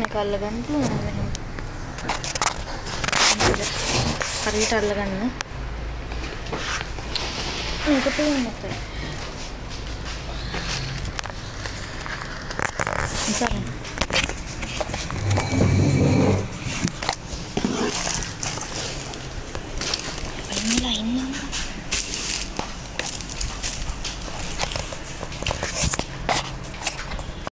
මේක අල්ලගන්න පුළුවන් වෙනවා. හරියට අල්ලගන්න. මේක පුළුවන් නැත්නම් Masarap. Ay, malain na.